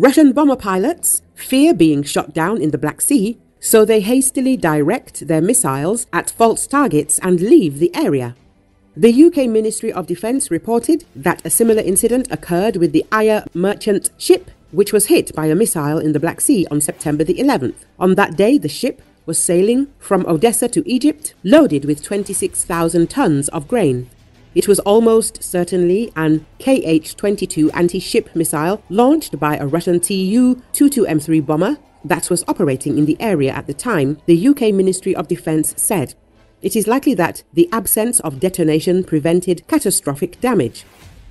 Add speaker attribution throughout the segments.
Speaker 1: Russian bomber pilots fear being shot down in the Black Sea, so they hastily direct their missiles at false targets and leave the area. The UK Ministry of Defence reported that a similar incident occurred with the Aya merchant ship, which was hit by a missile in the Black Sea on September the 11th. On that day, the ship was sailing from Odesa to Egypt, loaded with 26,000 tons of grain. It was almost certainly an Kh 22 anti ship missile launched by a Russian Tu 22M3 bomber that was operating in the area at the time, the UK Ministry of Defence said. It is likely that the absence of detonation prevented catastrophic damage.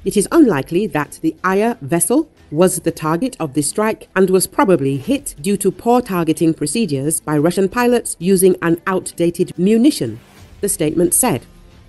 Speaker 1: It is unlikely that the Aya vessel was the target of the strike and was probably hit due to poor targeting procedures by Russian pilots using an outdated munition, the statement said.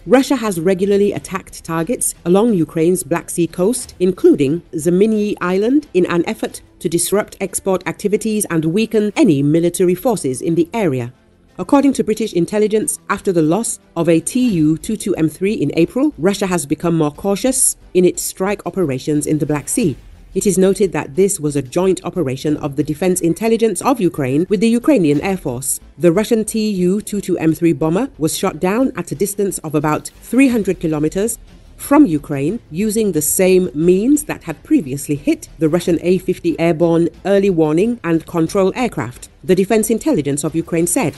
Speaker 1: Russia has regularly attacked targets along Ukraine's Black Sea coast, including Zmiinyi Island, in an effort to disrupt export activities and weaken any military forces in the area. According to British intelligence, after the loss of a Tu 22M3 in April, Russia has become more cautious in its strike operations in the Black Sea. It is noted that this was a joint operation of the Defense Intelligence of Ukraine with the Ukrainian Air Force. The Russian Tu 22M3 bomber was shot down at a distance of about 300 kilometers from Ukraine using the same means that had previously hit the Russian A 50 airborne early warning and control aircraft, the Defense Intelligence of Ukraine said.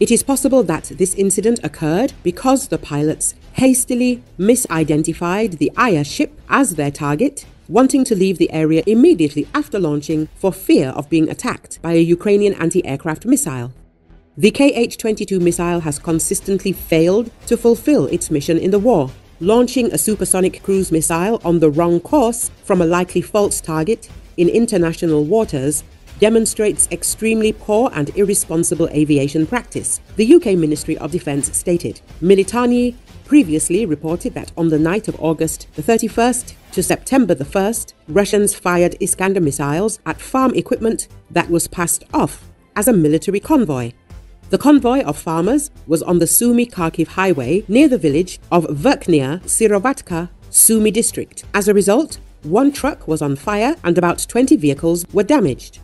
Speaker 1: It is possible that this incident occurred because the pilots hastily misidentified the Aya ship as their target wanting to leave the area immediately after launching for fear of being attacked by a Ukrainian anti aircraft missile. The Kh 22 missile has consistently failed to fulfill its mission in the war, launching a supersonic cruise missile on the wrong course from a likely false target in international waters demonstrates extremely poor and irresponsible aviation practice, the UK Ministry of Defence stated. Militarnyi previously reported that on the night of August the 31st to September the 1st, Russians fired Iskander missiles at farm equipment that was passed off as a military convoy. The convoy of farmers was on the Sumy Kharkiv highway near the village of Verkhnya Sirovatka, Sumy district. As a result, one truck was on fire and about 20 vehicles were damaged.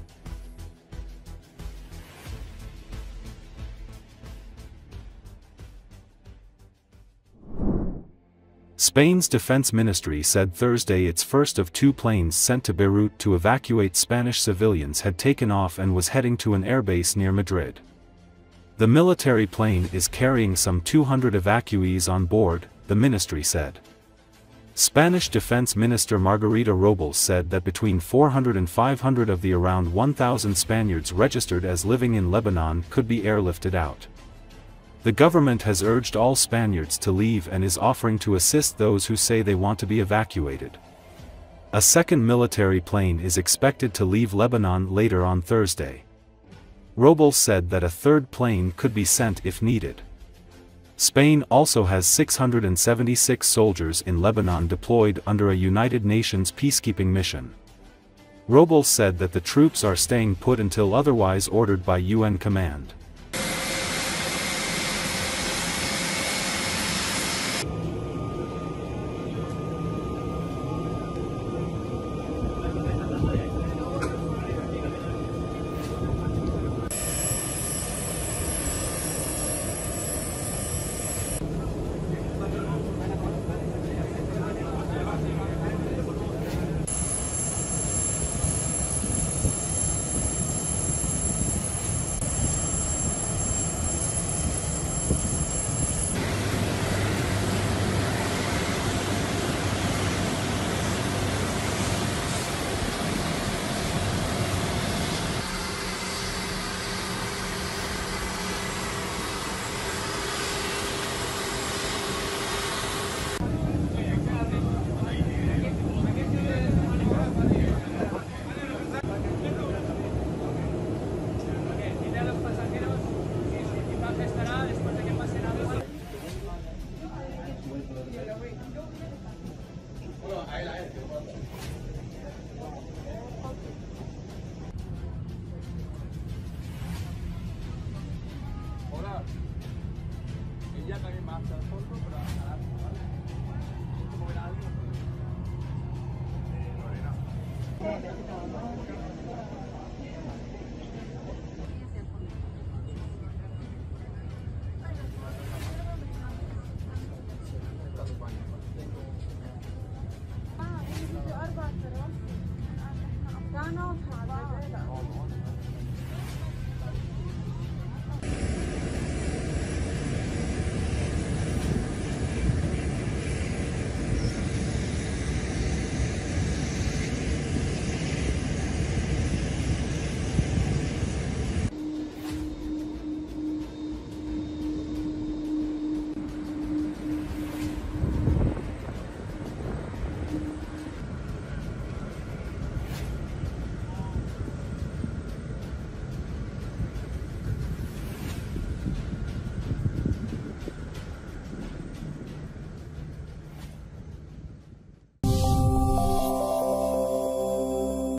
Speaker 2: Spain's defense ministry said Thursday its first of two planes sent to Beirut to evacuate Spanish civilians had taken off and was heading to an airbase near Madrid. The military plane is carrying some 200 evacuees on board, the ministry said. Spanish Defense Minister Margarita Robles said that between 400 and 500 of the around 1,000 Spaniards registered as living in Lebanon could be airlifted out. The government has urged all Spaniards to leave and is offering to assist those who say they want to be evacuated. A second military plane is expected to leave Lebanon later on Thursday. Robles said that a third plane could be sent if needed. Spain also has 676 soldiers in Lebanon deployed under a United Nations peacekeeping mission. Robles said that the troops are staying put until otherwise ordered by UN command.
Speaker 3: ya también marcha al fondo, pero a Daha ne olsun? Daha ne olsun?